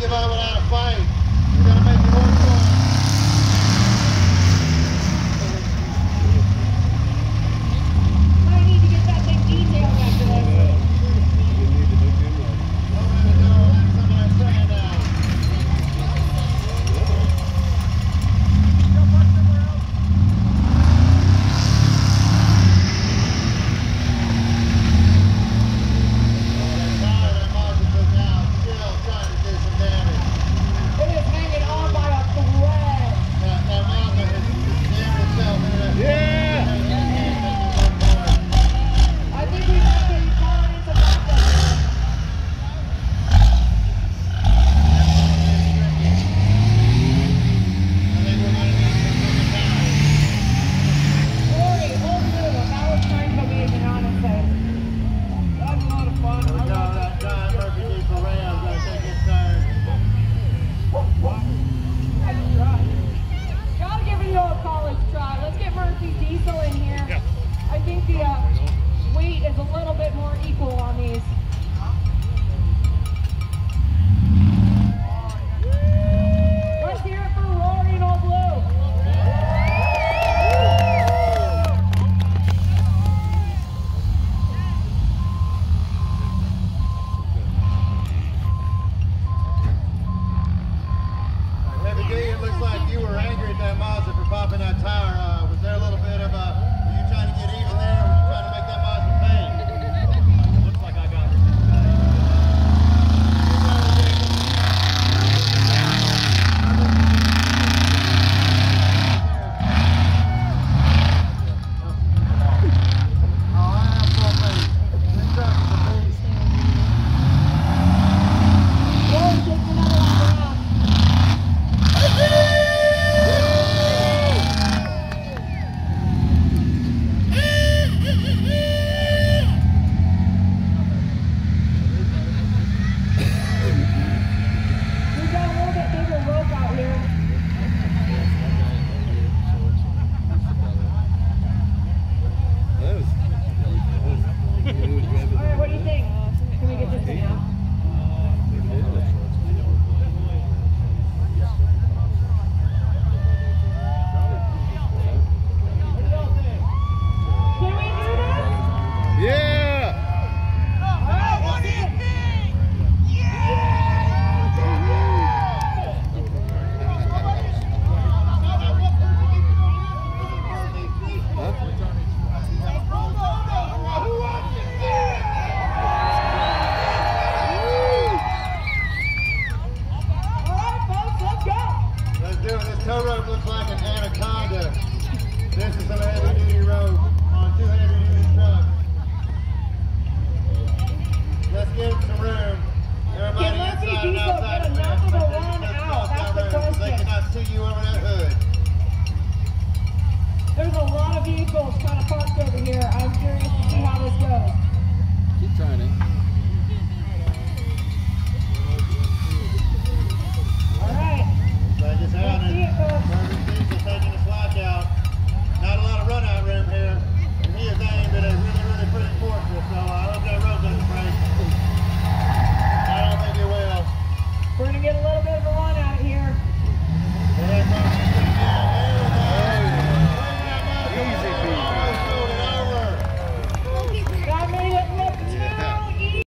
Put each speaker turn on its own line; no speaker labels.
give over without a fight. Can we get this thing out? Can we do this?
Yeah!
All right, let's see it. All right, folks, let's go.
Let's do it. This tow rope looks like an anaconda. This is some heavy duty rope on two heavy duty trucks. Let's give it some room. Everybody
Can Murphy
inside and outside
get
the
enough of
fence.
a
Let's
run out? That's
that
the
road. They cannot see you over that hood.
There's a lot of vehicles kind of parked over here. I'm curious to see how this goes.
Keep trying it.